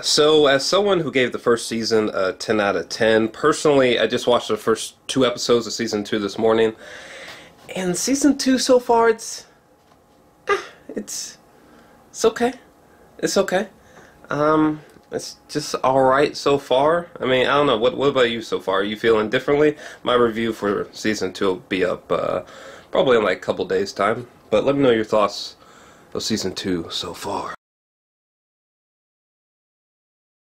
So, as someone who gave the first season a 10 out of 10, personally, I just watched the first two episodes of season 2 this morning. And season 2 so far, it's. Eh, it's. It's okay. It's okay. Um, it's just alright so far. I mean, I don't know. What, what about you so far? Are you feeling differently? My review for season 2 will be up uh, probably in like a couple days' time. But let me know your thoughts of season 2 so far.